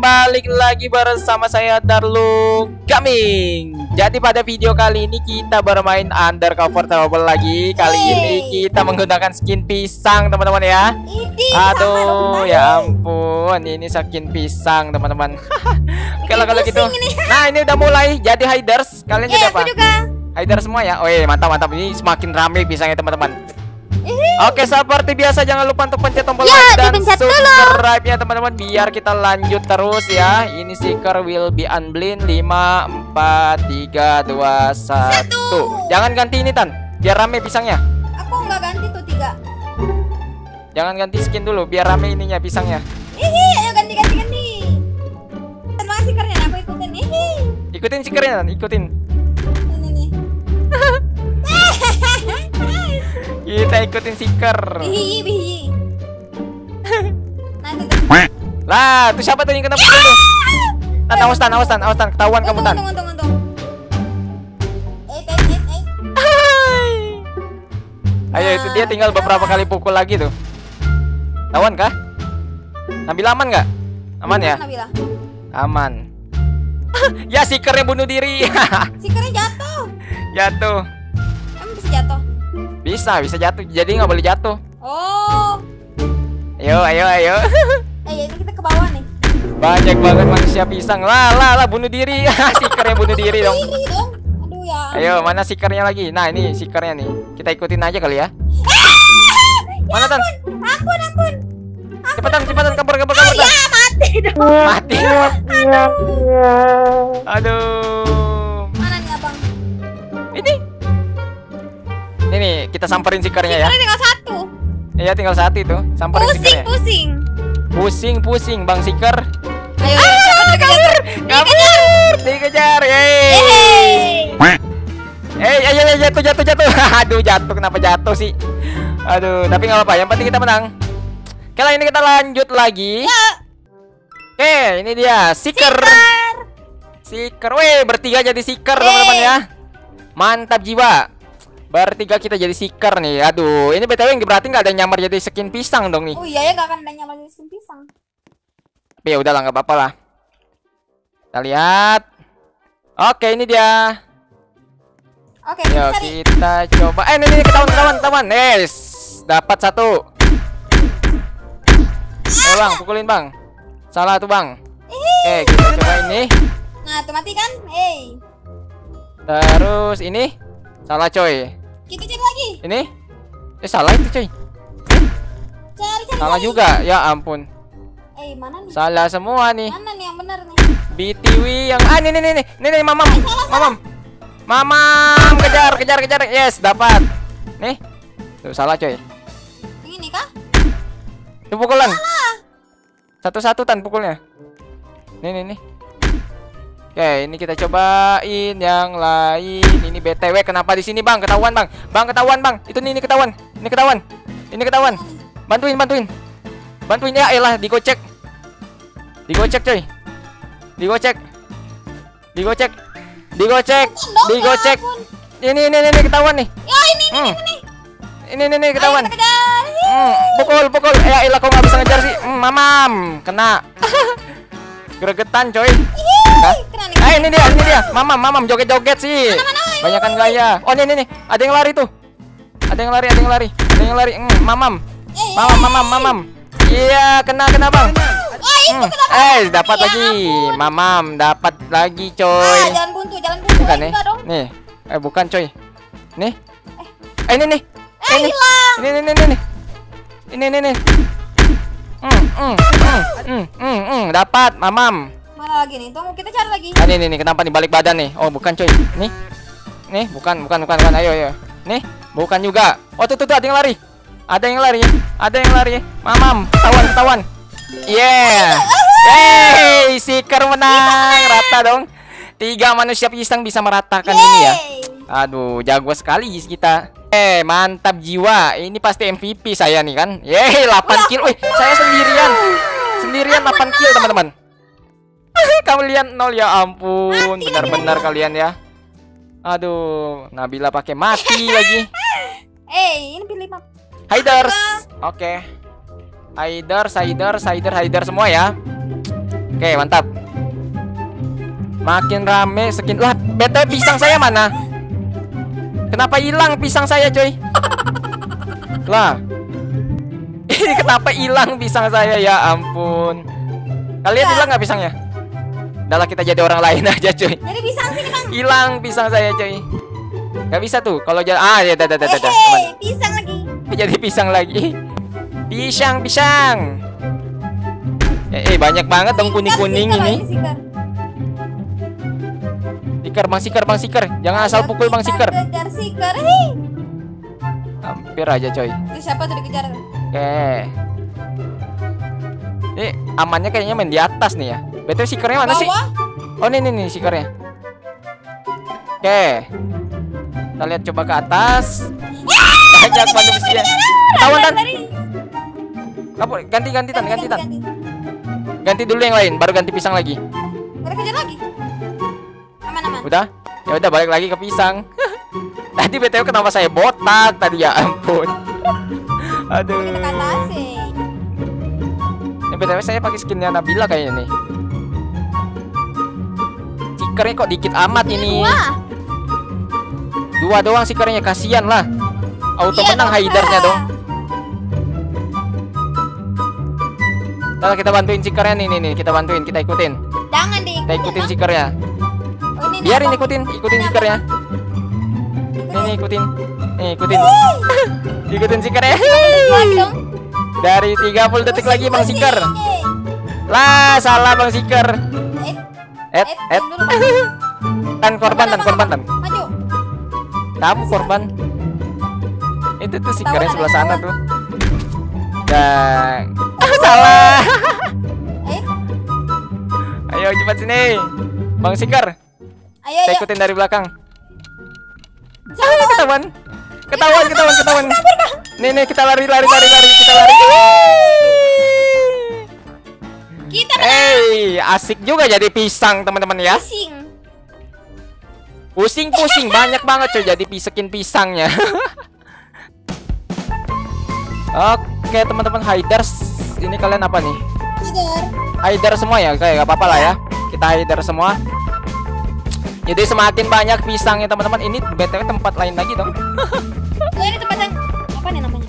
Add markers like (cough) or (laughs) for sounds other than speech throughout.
balik lagi bersama saya Darlu Gaming. Jadi pada video kali ini kita bermain undercover travel lagi. Kali Yeay. ini kita menggunakan skin pisang teman-teman ya. Aduh, ya ampun, ini skin pisang teman-teman. (laughs) Kalau kalau gitu. ini. Nah ini udah mulai jadi hiders. Kalian jadi aku apa? juga. Hiders semua ya. Oh iya, mantap mantap. Ini semakin rame pisangnya teman-teman. Oke, seperti biasa jangan lupa untuk pencet tombol Ya, like dan subscribe ya teman-teman biar kita lanjut terus ya. Ini stiker will be unblind 5 4 3 2 1. Jangan ganti ini Tan, biar rame pisangnya. Aku nggak ganti tuh tiga. Jangan ganti skin dulu biar rame ininya pisangnya. Hihi, ayo ganti ganti ganti. Terima kasih karena aku ikutin. Hihi. Ikutin stikernya Tan, ikutin. Kita ikutin tuh. (laughs) Lah, tuh siapa tuh yang kena pukul tuh? Tan, awas Tan, awas Tan, awas Tan, ketahuan kamu Tan. eight, eight. Hai. Ayo itu dia tinggal beberapa kali pukul lagi tuh. Tawan kah? Nabil aman nggak? Aman ya? Nabila. Aman. (laughs) ya stikernya bunuh diri. (laughs) Sikernya jatuh. jatuh. Emang bisa jatuh? Bisa, bisa jatuh. Jadi nggak boleh jatuh. Oh. Ayo, ayo, ayo. (laughs) Eh, ini kita ke bawah nih. Banyak banget manusia pisang. Lah, lah, lah bunuh diri. (laughs) stikernya bunuh diri dong. Aduh ya. Ayo, mana stikernya lagi? Nah, ini stikernya nih. Kita ikutin aja kali ya. Mana Tan? Ampun, ampun. Cepetan, cepetan kabur, kabur, kabur. Ya, mati dong. Mati. Aduh. Ini kita samperin stikernya ya. Sikernya tinggal satu. Iya, tinggal satu itu. Samperin Pusing, stikernya. pusing. Pusing, pusing, Bang Stiker. Ayo, siapa tuh dikejar? Kabur, dikejar. Yeay. Eh, ayo, ayo, jatuh, jatuh, jatuh. (laughs) Aduh, jatuh. Kenapa jatuh sih? Aduh, tapi nggak apa-apa. Yang penting kita menang. Oke lah, ini kita lanjut lagi. Ya, Oke, ini dia Seeker. Siker. Seeker. Weh, bertiga jadi Seeker, teman-teman ya. Mantap jiwa. Bertiga kita jadi Seeker nih. Aduh, ini BTW yang berarti nggak ada yang nyamar jadi skin pisang dong nih. Oh iya ya, gak akan ada nyamar jadi skin pisang. Tapi ya udahlah nggak apa-apa lah. Kita lihat. Oke, ini dia. Oke, Yuk kita coba. Eh, ini, ini ketahuan, ketahuan, ketahuan. Yes, dapat satu. Ayo bang, pukulin bang. Salah tuh bang. Oke, kita coba ini. Nah, tuh mati kan? Eh, Terus ini. Salah coy. Kita cari lagi. Ini. Eh salah itu. Cari, cari. Salah juga. Ya ampun. Eh, mana nih? Salah semua nih. Mana nih yang benar nih? BTW yang ah ini nih nih nih nih nih mamam mamam mamam kejar kejar kejar yes dapat nih tuh salah coy Yang ini kah? tuh pukulan satu satu tan pukulnya nih nih nih oke ini kita cobain yang lain. Ini btw kenapa di sini bang? Ketahuan bang. Bang ketahuan bang. Itu nih ini ketahuan. Ini ketahuan. Ini ketahuan. Bantuin bantuin. Bantuin ya elah digocek. Digocek coy. Digocek. Digocek. Digocek. Digocek. Ini ini ini ketahuan nih. Ya, ini, ini, Hmm. ini. ini. Ini ini ketahuan. Kita kejar. Hmm, pukul, pukul. Ya elah kok nggak bisa ngejar sih. Hmm, mamam, kena. (laughs) Gregetan, coy. Eh, ini dia, ini dia. Mamam, mamam joget-joget sih. Banyakan gaya. Oh, ini, nih. Ada yang lari tuh. Ada yang lari, ada yang lari. Ada yang lari. Hmm, mamam. Eh, Mamam, mamam, mamam. Iya, kena, kena, Bang. Hmm. Eh, dapat Ya lagi. ampun. Mamam, dapat lagi, Ah, coy. jalan buntu, jalan buntu. Bukan Eh, nih. dong. Nih. Eh, bukan, coy. Nih. Eh, ini nih. Eh, ini. hilang. Ini ini ini ini. Ini ini ini. Hmm, hmm, hmm, hmm, hmm, dapat, mamam. Mana lagi nih? Tunggu, kita cari lagi. Ah, nih, nih, nih, kenapa nih balik badan nih? Oh, bukan coy. Nih. Nih, bukan, bukan, bukan, bukan. Ayo, ayo. Nih, bukan juga. Oh, tuh, tuh, tuh, ada yang lari. Ada yang lari. Ada yang lari. Mamam, ketahuan, ketahuan. Yeah. Yeay, Seeker menang. Rata dong. Tiga manusia pisang bisa meratakan ini ya. Yeay. Aduh, jago sekali kita. Eh, mantap jiwa. Ini pasti MVP saya nih kan. Yeay, 8 kill. Wih, saya sendirian. Sendirian 8 kill, teman-teman. (laughs) Kamu lihat nol ya ampun. Benar-benar kalian ya. Aduh, Nabila pakai mati (laughs) lagi. Eh, ini pilih map. Hiders. Oke. Hiders, hiders, hiders, hiders semua ya. Oke, mantap. Makin rame skin. Lah, bete pisang saya mana? (laughs) Kenapa hilang pisang saya, coy? Lah. Ini kenapa hilang pisang saya ya ampun. Kalian hilang nggak pisangnya? Udahlah kita jadi orang lain (laughs) aja, coy. Jadi pisang sini bang. Hilang pisang saya, coy. Gak bisa tuh kalau jalan ah ya dah dah dah dah, dah. Aman. Hehe, pisang lagi. jadi pisang lagi. Pisang, pisang. Eh, eh banyak banget dong kuning-kuning Sikar, ini. sikar, Bang Sikar, Bang Sikar. Jangan asal pukul Bang Sikar. Kejar sikar. Hampir aja, coy. Itu siapa tuh dikejar? Oke. Ini amannya kayaknya main di atas nih ya. Betul sikarnya mana sih? Oh, ini nih nih sikarnya. Oke. Kita lihat coba ke atas. Banyak manusia. Tan. Dari. Kamu ganti ganti tan, ganti tan. ganti. Ganti dulu yang lain, baru ganti pisang lagi. Ada kejar lagi. Aman aman. Udah? Ya udah balik lagi ke pisang. (laughs) Tadi BTW kenapa saya botak tadi ya ampun. Aduh. Kita ke atas sih. Ini BTW saya pakai skinnya Nabila kayaknya nih. Stikernya kok dikit amat ini. Wah. Dua doang stikernya kasihan lah. Auto Iya menang Kak. dong. Nah, kita bantuin stikernya nih nih nih, kita bantuin, kita ikutin. Jangan diikutin. Kita ikutin Bang. stikernya. Oh, ini Biarin ikutin, ikutin. Ikutin. Nih nih ikutin. Nih ikutin. Ikutin. Lagi dong. Dari 30 detik lagi Bang Siker. Lah, salah Bang Siker. Eh, Et, et. Tan korban, tan korban, tan. Maju. Kamu korban. Itu tuh Sikernya Ketahuan, sebelah ada sana tuh. Dan (laughs) salah. (laughs) Eh, Ayo cepat sini. Bang Siker, ayo saya ikutin dari belakang. Ah, kawan? ketahuan. Ketahuan, ketahuan, ketahuan. Nih, nih, kita lari, lari, lari, lari, kita lari. Kita. Hey, asik juga jadi pisang teman-teman ya. Pusing. Pusing-pusing (laughs) banyak banget coy jadi pisekin pisangnya. (laughs) Oke teman-teman hiders ini kalian apa nih? Hider semua ya kayak gak apa-apa lah ya. Kita hider semua. Jadi semakin banyak pisangnya teman-teman. Ini btw tempat lain lagi dong. (laughs) Oh, ini tempat yang apa nih namanya?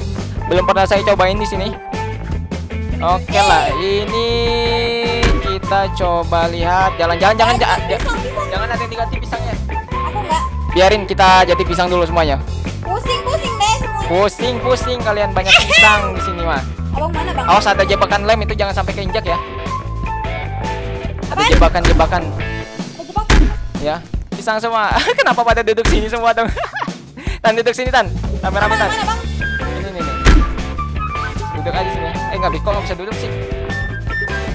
Belum pernah saya cobain di sini. Oke lah, ini kita coba lihat jalan-jalan jangan jangan pisang, pisang. jangan ada yang diganti pisangnya. Aku enggak. Biarin kita jadi pisang dulu semuanya. Pusing, pusing deh semuanya. Pusing-pusing kalian banyak pisang di sini mah. Abang mana, Bang? Awas ada jebakan lem itu jangan sampai keinjak ya. Ada Ada jebakan. ya. Pisang semua. (laughs) Kenapa pada duduk sini semua dong? (laughs) tan duduk sini tan. Rame-rame tan. mana, Bang? Ini nih nih. Duduk aja sini. Eh nggak bisa kok nggak bisa duduk sih.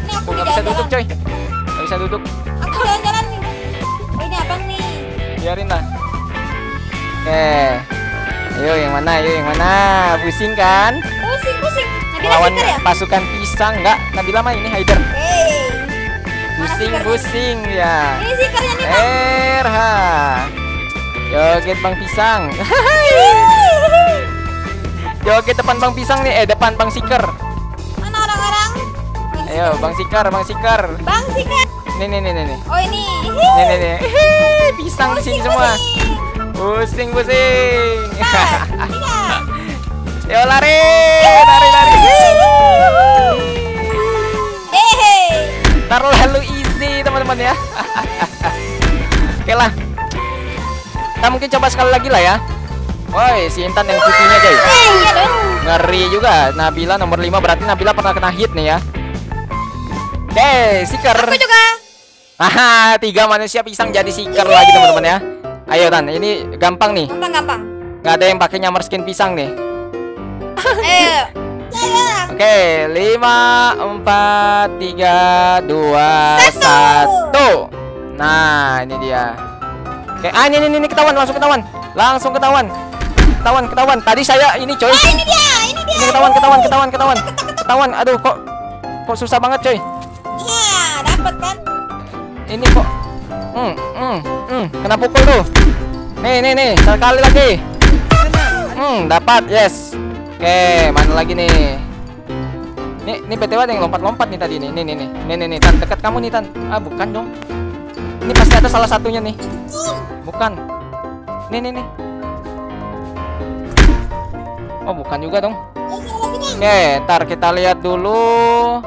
Ini aku nggak bisa duduk coy. Nggak bisa duduk. Aku jalan-jalan nih. Oh, ini abang nih. Biarin lah. Oke. Ayo yang mana? Ayo yang mana? Pusing kan? Pusing, pusing. Nabila Lawan ya? pasukan pisang nggak? Nabila mah ini Haider. Hey. Mana Pusing pusing ya. Ini sikernya nih, Bang. RH Joget Bang Pisang (laughs) Joget depan Bang Pisang nih Eh depan Bang Siker Mana orang-orang? Ayo siker. Bang Sikar Bang Sikar Bang siker. Nih nih nih nih nih Oh, ini. Nih nih nih Pisang di sini semua pusing. Pusing. (laughs) Yo lari Lari lari Hehe. Terlalu easy teman-teman ya (laughs) Oke lah Kita mungkin coba sekali lagi lah ya. Woi si Intan yang putihnya guys. Iya dong. Ngeri juga. Nabila nomor 5 berarti Nabila pernah kena hit nih ya. Oke seeker Aku juga. Haha tiga manusia pisang jadi seeker lagi teman-teman ya. Ayo Tan ini gampang nih. Gampang, gampang. nggak ada yang pakai nyamar skin pisang nih. (laughs) Ayo. Oke 5 4 3 2 Satu. 1 Nah ini dia Oke ah ini ini, ini ketahuan langsung ketahuan Langsung ketahuan Ketahuan ketahuan Tadi saya ini coy Ah, ini dia, ini dia. Ini ketahuan ketahuan ketahuan ketahuan Ketahuan aduh kok Kok susah banget coy Iya, dapat kan? Ini kok Hmm, hmm, hmm, kena pukul tuh. Nih, nih, nih, sekali lagi. Hmm, dapat, yes. Oke, mana lagi nih? Nih, nih BTW ada yang lompat-lompat nih tadi nih. Nih, nih, nih. Nih, nih, nih, Tan. Dekat kamu nih, Tan. Ah, bukan dong. Ini pasti ada salah satunya nih. Bukan. Nih, nih, nih. Oh, bukan juga dong. Oke, ntar kita lihat dulu.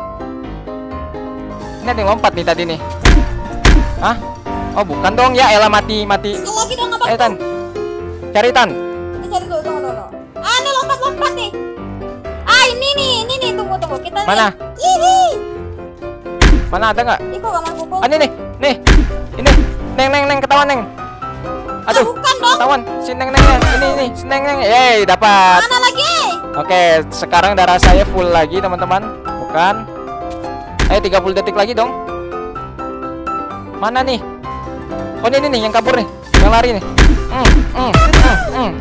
Ini ada yang lompat nih tadi nih. Hah? Oh, bukan dong. Ya, elah mati, mati. Abang. Eh, Tan. Cari, Tan. Kita cari dulu, tunggu dulu. Ah, ini lompat-lompat nih. Ah, ini nih, ini nih, tunggu tunggu. Kita Mana? Ini. Mana ada nggak? Ih, kok gak mau pukul? Ah, ini nih. Nih. Ini. Neng, neng, neng, ketahuan, Neng. Aduh, bukan dong. ketahuan. Si Neng, Neng. Ini, ini. Si Neng, Neng. Yeay, dapat. Mana lagi? Oke, sekarang darah saya full lagi, teman-teman. Bukan. Eh, 30 detik lagi dong. Mana nih? Oh, ini nih yang kabur nih. Yang lari nih. Hmm, Ah, hmm.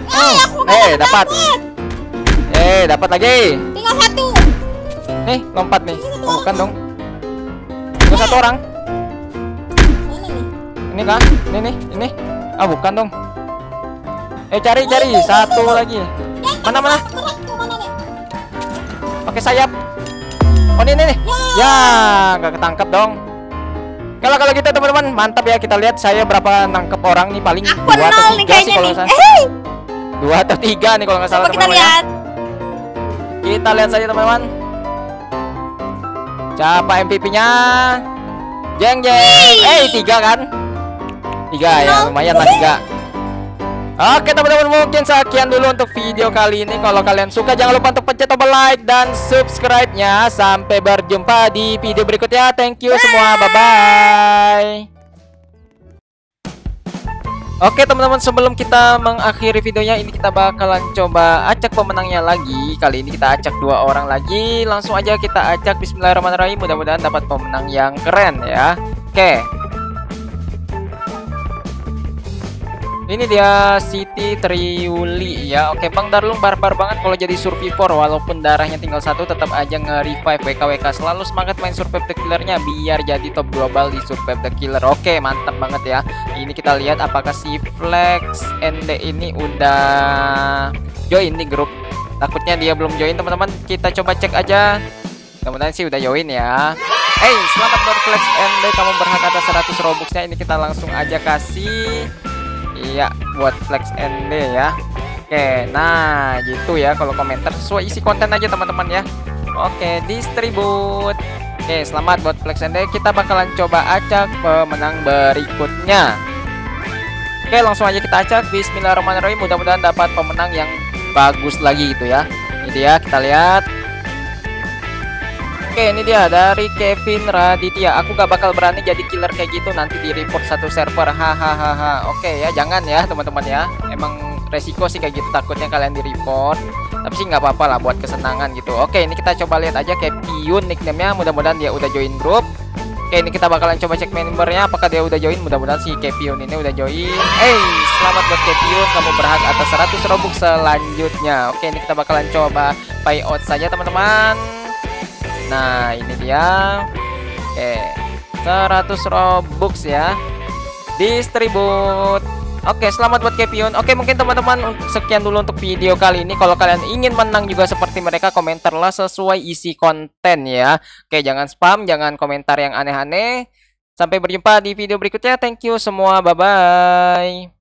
aku gak Eh, dapat. Eh, dapat lagi. Tinggal satu. Nih, lompat nih. Oh, bukan dong. Tinggal satu orang. Ini kah? Ini nih, ini. Ah, bukan dong. Eh, cari, cari. Satu lagi. Mana, mana? Pakai sayap. Oh, ini, nih. Ya, nggak ketangkep dong. Kalau kalau gitu teman-teman, mantap ya kita lihat saya berapa nangkep orang nih paling Aku dua atau tiga sih kalau nih. nggak salah. Eh, Dua atau tiga nih kalau nggak salah coba kita teman-teman ya. lihat. Kita lihat saja teman-teman. Siapa MVP-nya? Jeng jeng. Eh tiga kan? Tiga ya lumayan lah tiga. Oke teman-teman mungkin sekian dulu untuk video kali ini. Kalau kalian suka jangan lupa untuk pencet tombol like dan subscribe-nya. Sampai berjumpa di video berikutnya. Thank you semua. Bye. Bye Oke teman-teman sebelum kita mengakhiri videonya ini kita bakalan coba acak pemenangnya lagi. Kali ini kita acak dua orang lagi. Langsung aja kita acak. Bismillahirrahmanirrahim. Mudah-mudahan dapat pemenang yang keren ya. Oke Ini dia Siti Triuli ya. Oke, Bang Darlung barbar banget kalau jadi survivor walaupun darahnya tinggal satu tetap aja nge-revive WKWK. Selalu semangat main Survive the Killernya biar jadi top global di Survive the Killer. Oke, mantap banget ya. Ini kita lihat apakah si Flex ND ini udah join di grup. Takutnya dia belum join, teman-teman. Kita coba cek aja. Mudah-mudahan sih udah join ya. Hey, selamat buat Flex ND kamu berhak atas 100 Robuxnya. Ini kita langsung aja kasih Iya, buat Flex ND ya. Oke, nah gitu ya kalau komentar sesuai isi konten aja teman-teman ya. Oke, distribute. Oke, selamat buat Flex ND. Kita bakalan coba acak pemenang berikutnya. Oke, langsung aja kita acak. Bismillahirrahmanirrahim. Mudah-mudahan dapat pemenang yang bagus lagi gitu ya. Ini dia, kita lihat. Oke ini dia dari Kevin Raditya. Aku gak bakal berani jadi killer kayak gitu Nanti di report satu server. Hahaha. Oke ya jangan ya teman-teman ya. Emang resiko sih kayak gitu Takutnya kalian di report. Tapi sih nggak apa-apa lah buat kesenangan gitu. Oke ini kita coba lihat aja Kepiun nicknamenya. Mudah-mudahan dia udah join grup. Oke ini kita bakalan coba cek membernya. Apakah dia udah join? Mudah-mudahan si Kepiun ini udah join. Hey selamat buat Kepiun Kamu berhak atas 100 robux selanjutnya. Oke ini kita bakalan coba Payout saja teman-teman Nah, ini dia. Oke. 100 Robux ya. Distribute. Oke, selamat buat Kepion. Oke, mungkin teman-teman sekian dulu untuk video kali ini. Kalau kalian ingin menang juga seperti mereka, komentarlah sesuai isi konten ya. Oke, jangan spam, jangan komentar yang aneh-aneh. Sampai berjumpa di video berikutnya. Thank you semua. Bye bye.